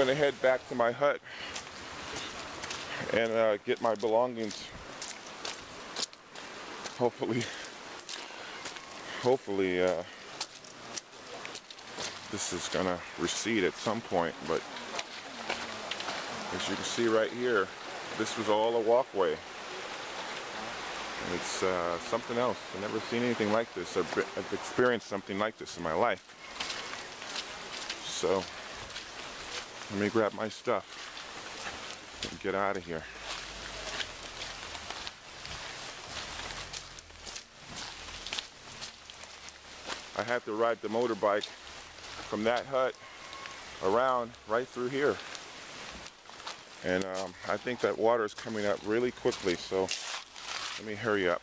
going to head back to my hut and uh, get my belongings. Hopefully, hopefully uh, this is going to recede at some point, but as you can see right here, this was all a walkway. It's uh, something else. I've never seen anything like this. I've, I've experienced something like this in my life. So, let me grab my stuff and get out of here. I have to ride the motorbike from that hut around right through here. And um, I think that water is coming up really quickly, so let me hurry up.